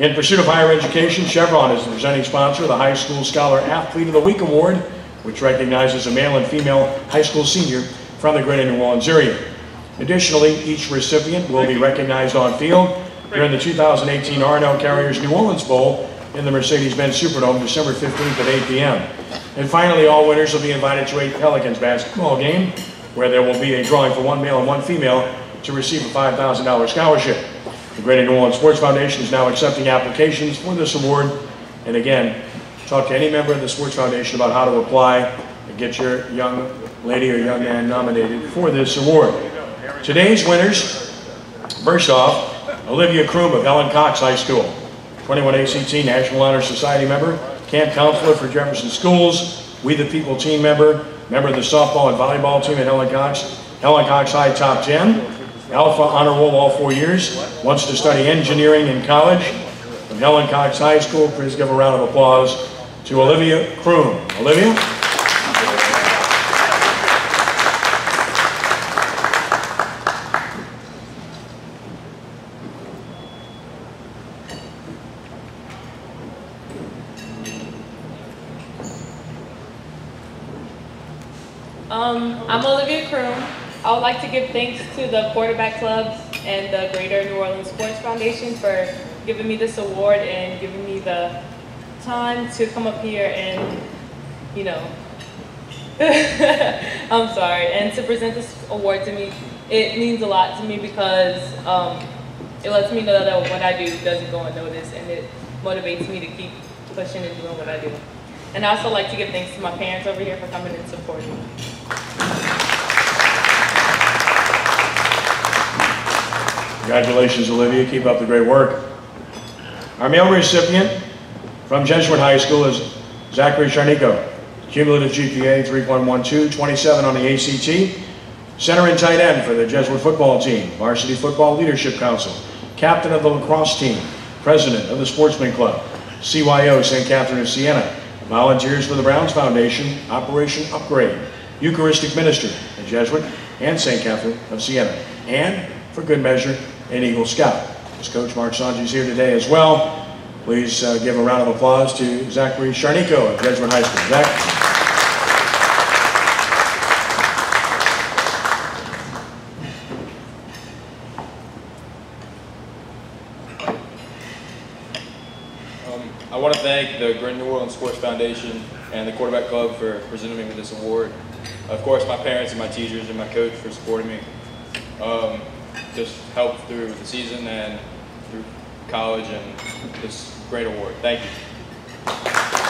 In pursuit of higher education, Chevron is the presenting sponsor of the High School Scholar Athlete of the Week Award, which recognizes a male and female high school senior from the greater New Orleans area. Additionally, each recipient will be recognized on field during the 2018 R&L Carriers New Orleans Bowl in the Mercedes-Benz Superdome, December 15th at 8 p.m. And finally, all winners will be invited to a Pelicans basketball game, where there will be a drawing for one male and one female to receive a $5,000 scholarship. The Greater New Orleans Sports Foundation is now accepting applications for this award. And again, talk to any member of the Sports Foundation about how to apply and get your young lady or young man nominated for this award. Today's winners, first off, Olivia Croom of Helen Cox High School, 21 ACT National Honor Society member, camp counselor for Jefferson Schools, We the People team member, member of the softball and volleyball team at Helen Cox, Helen Cox High top 10, Alpha honor roll all four years, wants to study engineering in college. From Helen Cox High School, please give a round of applause to Olivia Croom. Olivia? Um, I'm Olivia Croom. I would like to give thanks to the quarterback clubs and the Greater New Orleans Sports Foundation for giving me this award and giving me the time to come up here and, you know, I'm sorry, and to present this award to me. It means a lot to me because um, it lets me know that what I do doesn't go unnoticed and it motivates me to keep pushing and doing what I do. And I also like to give thanks to my parents over here for coming and supporting me. Congratulations, Olivia. Keep up the great work. Our male recipient from Jesuit High School is Zachary Charneco. Cumulative GPA 3.12, 27 on the ACT. Center and tight end for the Jesuit football team, Varsity Football Leadership Council, captain of the lacrosse team, president of the Sportsman Club, CYO St. Catherine of Siena, volunteers for the Browns Foundation, Operation Upgrade, Eucharistic minister at Jesuit and St. Catherine of Siena, and for good measure, an Eagle Scout. As Coach Mark Songy is here today as well, please uh, give a round of applause to Zachary Charneco of Jesuit High School. Zach? Um, I want to thank the Greater New Orleans Sports Foundation and the Quarterback Club for presenting me with this award. Of course, my parents and my teachers and my coach for supporting me. Um, just helped through the season and through college and this great award. Thank you.